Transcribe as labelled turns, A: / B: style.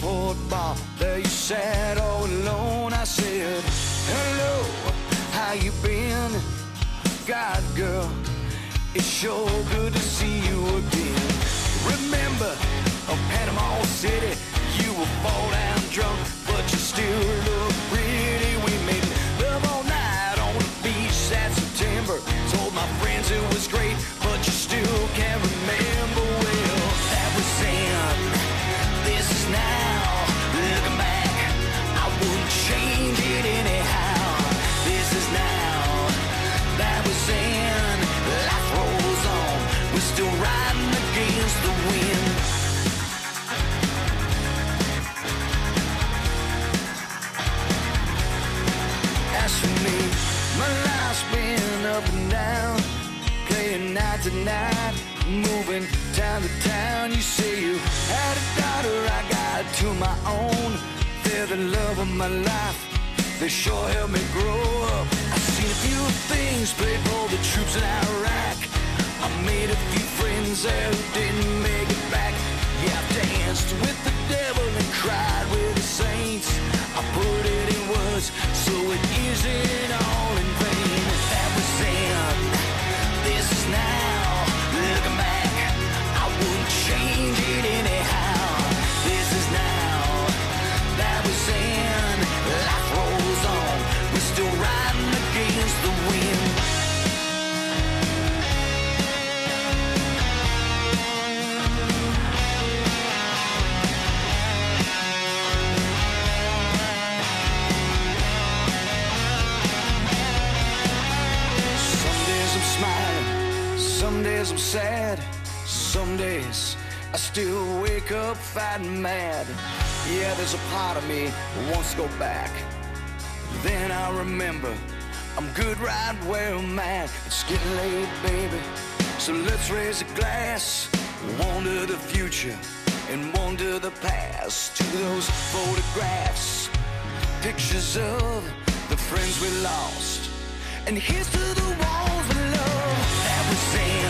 A: football. There you sat all oh, alone. I said, Hello, how you been? God, girl, it's sure good to see you again. Remember, of Panama City. Still riding against the wind. As for me, my life's been up and down, playing night to night, moving town to town. You say you had a daughter, I got my own. They're the love of my life. They sure helped me grow up. I've seen a few things, played for the troops in Iraq. Made a few friends who didn't make it back. Yeah, I danced with the days I'm sad. Some days I still wake up fighting mad. Yeah, there's a part of me that wants to go back. Then I remember I'm good right where I'm at. It's getting late, baby. So let's raise a glass. To the future and to the past. To those photographs, pictures of the friends we lost. And here's to the ones we love. That was then.